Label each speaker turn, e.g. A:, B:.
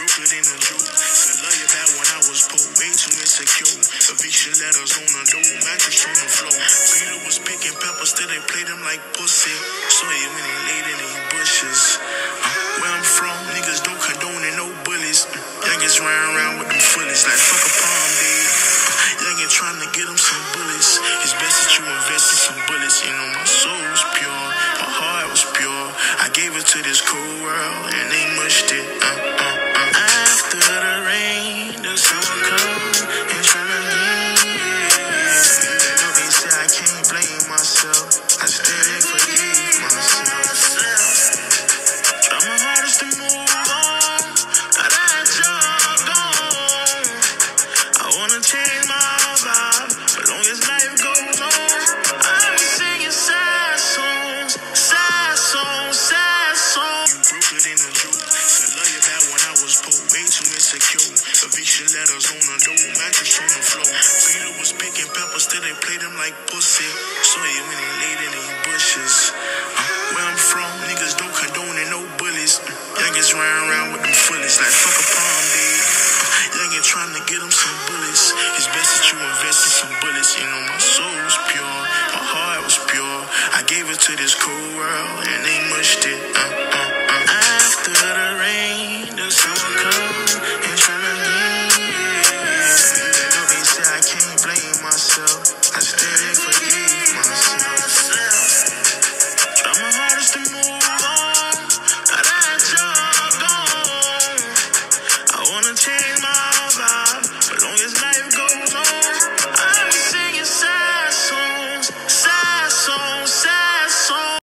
A: broker than a love you back when I was poor, way too insecure. Eviction letters on the door, mattress on the floor. Peter was picking peppers, still they played them like pussy. So he when he laid in these bushes. Uh, where I'm from, niggas don't condone it, no bullies. Uh, youngins around with them fullies like fuck a palm day. Uh, youngin' trying to get them some bullets. It's best that you invest in some bullets. You know my soul's pure, my heart was pure. I gave it to this cold world and they mushed Broker than a joke. Fell love you back when I was poor, way too insecure. Eviction letters on the door, mattress on the floor. Peter was picking peppers, still they played them like pussy. So he when he laid in these bushes. Uh, where I'm from, niggas don't condone it, no bullies. Uh, youngins running around with them fullies like fuck a palm day. Uh, youngin' trying to get them some bullets. It's best that you invest in some bullets. You know my soul's pure, my heart was pure. I gave it to this cold world and they mushed it. Uh,